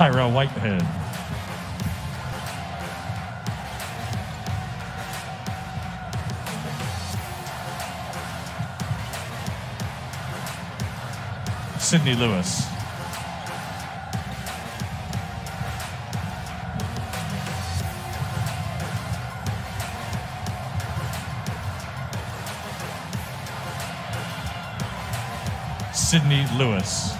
Tyra Whitehead. Sydney Lewis. Sydney Lewis.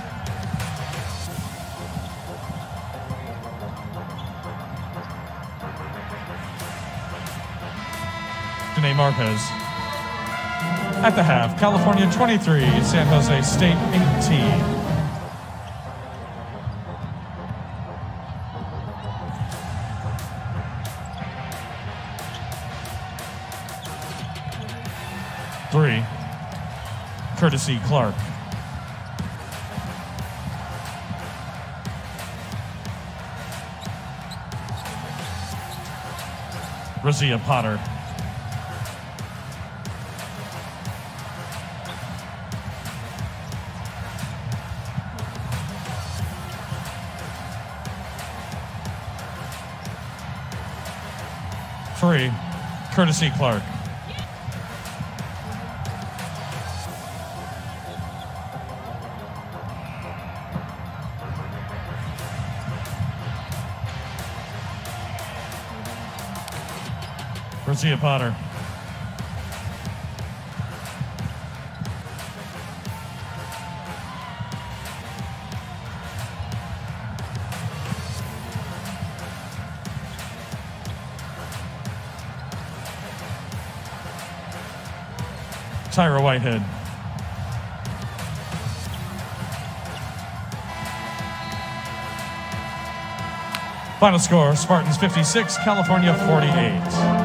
Danae Marquez. At the half, California 23, San Jose State 18. Three, courtesy Clark. Razia Potter. Free, courtesy Clark. Razia Potter. Tyra Whitehead. Final score Spartans 56, California 48.